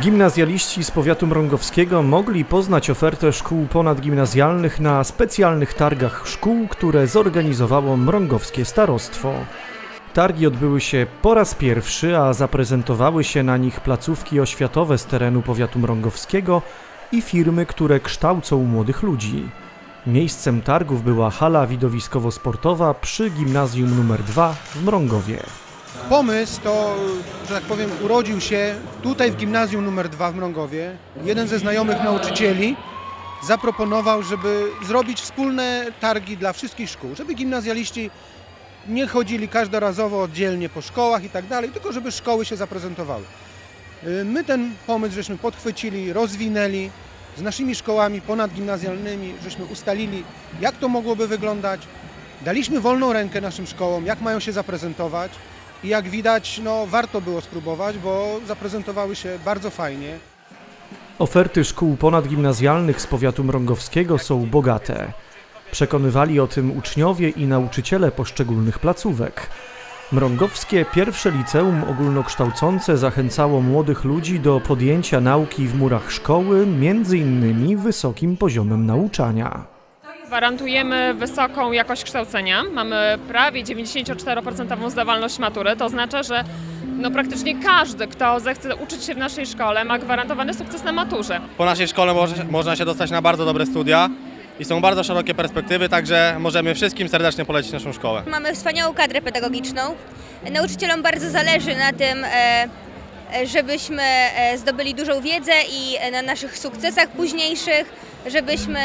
Gimnazjaliści z powiatu mrągowskiego mogli poznać ofertę szkół ponadgimnazjalnych na specjalnych targach szkół, które zorganizowało mrągowskie starostwo. Targi odbyły się po raz pierwszy, a zaprezentowały się na nich placówki oświatowe z terenu powiatu mrągowskiego i firmy, które kształcą młodych ludzi. Miejscem targów była hala widowiskowo-sportowa przy gimnazjum nr 2 w Mrągowie. Pomysł to, że tak powiem, urodził się tutaj w gimnazjum numer 2 w Mrągowie. Jeden ze znajomych nauczycieli zaproponował, żeby zrobić wspólne targi dla wszystkich szkół, żeby gimnazjaliści nie chodzili każdorazowo oddzielnie po szkołach i tak dalej, tylko żeby szkoły się zaprezentowały. Y, My ten pomysł żeśmy podchwycili, rozwinęli z naszymi szkołami ponadgimnazjalnymi, żeśmy ustalili, jak to mogłoby wyglądać. Daliśmy wolną rękę naszym szkołom, jak mają się zaprezentować i jak widać, no, warto było spróbować, bo zaprezentowały się bardzo fajnie. Oferty szkół ponadgimnazjalnych z powiatu mrągowskiego są bogate. Przekonywali o tym uczniowie i nauczyciele poszczególnych placówek. Mrągowskie pierwsze liceum ogólnokształcące zachęcało młodych ludzi do podjęcia nauki w murach szkoły, między innymi wysokim poziomem nauczania. Gwarantujemy wysoką jakość kształcenia. Mamy prawie 94% zdawalność matury. To oznacza, że no praktycznie każdy, kto zechce uczyć się w naszej szkole, ma gwarantowany sukces na maturze. Po naszej szkole może, można się dostać na bardzo dobre studia i są bardzo szerokie perspektywy, także możemy wszystkim serdecznie polecić naszą szkołę. Mamy wspaniałą kadrę pedagogiczną. Nauczycielom bardzo zależy na tym, e, e, żebyśmy e, zdobyli dużą wiedzę i na naszych sukcesach późniejszych, żebyśmy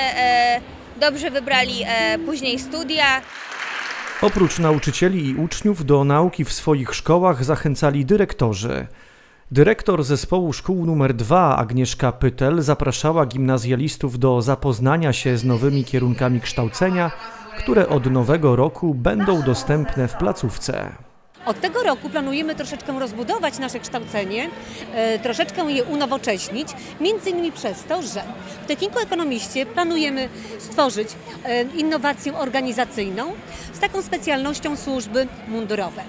dobrze wybrali e, później studia. Oprócz nauczycieli i uczniów do nauki w swoich szkołach zachęcali dyrektorzy. Dyrektor zespołu szkół nr 2 Agnieszka Pytel zapraszała gimnazjalistów do zapoznania się z nowymi kierunkami kształcenia, które od nowego roku będą dostępne w placówce. Od tego roku planujemy troszeczkę rozbudować nasze kształcenie, e, troszeczkę je unowocześnić, między innymi przez to, że w Techniku Ekonomiście planujemy stworzyć e, innowację organizacyjną z taką specjalnością służby mundurowe.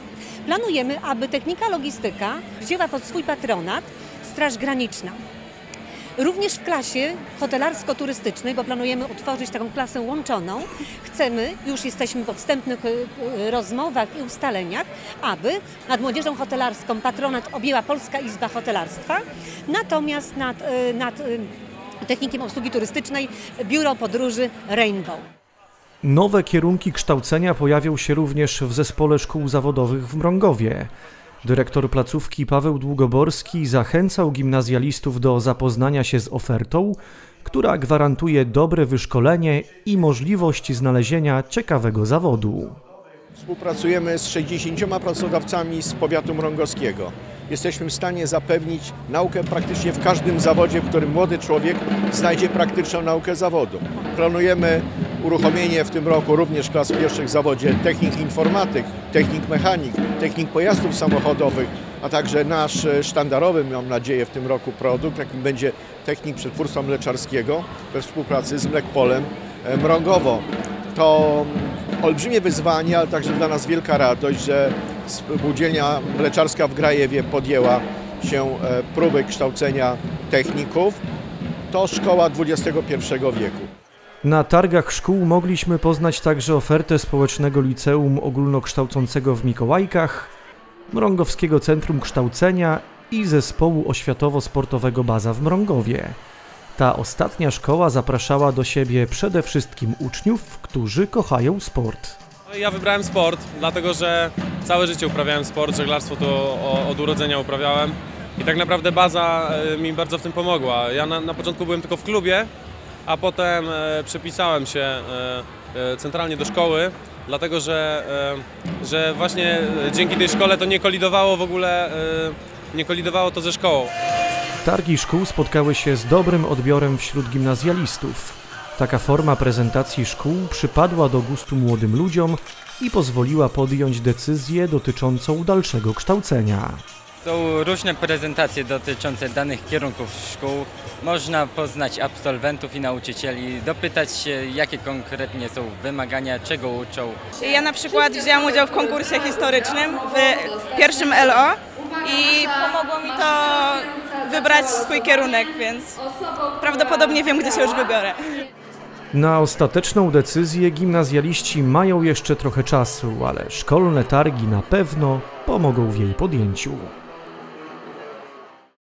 Planujemy, aby Technika Logistyka wzięła pod swój patronat Straż Graniczna. Również w klasie hotelarsko-turystycznej, bo planujemy utworzyć taką klasę łączoną, chcemy, już jesteśmy po wstępnych y, y, rozmowach i ustaleniach, aby nad młodzieżą hotelarską patronat objęła Polska Izba Hotelarstwa, natomiast nad, y, nad technikiem obsługi turystycznej Biuro Podróży Rainbow. Nowe kierunki kształcenia pojawią się również w zespole szkół zawodowych w Mrągowie. Dyrektor placówki Paweł Długoborski zachęcał gimnazjalistów do zapoznania się z ofertą, która gwarantuje dobre wyszkolenie i możliwość znalezienia ciekawego zawodu. Współpracujemy z 60 pracodawcami z powiatu mrągowskiego. Jesteśmy w stanie zapewnić naukę praktycznie w każdym zawodzie, w którym młody człowiek znajdzie praktyczną naukę zawodu. Planujemy uruchomienie w tym roku również klas pierwszych w zawodzie technik informatyk, technik mechanik, technik pojazdów samochodowych, a także nasz e, sztandarowy, mam nadzieję, w tym roku produkt, jakim będzie technik przetwórstwa mleczarskiego we współpracy z Mlekpolem e, Mrągowo. To olbrzymie wyzwanie, ale także dla nas wielka radość, że spółdzielnia mleczarska w Grajewie podjęła się e, próby kształcenia techników. To szkoła XXI wieku. Na targach szkół mogliśmy poznać także ofertę Społecznego Liceum Ogólnokształcącego w Mikołajkach, Mrągowskiego Centrum Kształcenia i Zespołu Oświatowo-Sportowego Baza w Mrągowie. Ta ostatnia szkoła zapraszała do siebie przede wszystkim uczniów, którzy kochają sport. No Ja wybrałem sport, dlatego że całe życie uprawiałem sport, żeglarstwo to od urodzenia uprawiałem i tak naprawdę baza e, mi bardzo w tym pomogła. Ja na, na początku byłem tylko w klubie, a potem e, przepisałem się e, e, centralnie do szkoły, dlatego że, że właśnie dzięki tej szkole to nie kolidowało w ogóle, nie kolidowało to ze szkołą. Targi szkół spotkały się z dobrym odbiorem wśród gimnazjalistów. Taka forma prezentacji szkół przypadła do gustu młodym ludziom i pozwoliła podjąć decyzję dotyczącą dalszego kształcenia. Są różne prezentacje dotyczące danych kierunków szkół. Można poznać absolwentów i nauczycieli, dopytać się, jakie konkretnie są wymagania, czego uczą. Ja na przykład wzięłam udział w konkursie historycznym w pierwszym LO i pomogło mi to wybrać swój kierunek, więc prawdopodobnie wiem, gdzie się już wybiorę. Na ostateczną decyzję gimnazjaliści mają jeszcze trochę czasu, ale szkolne targi na pewno pomogą w jej podjęciu.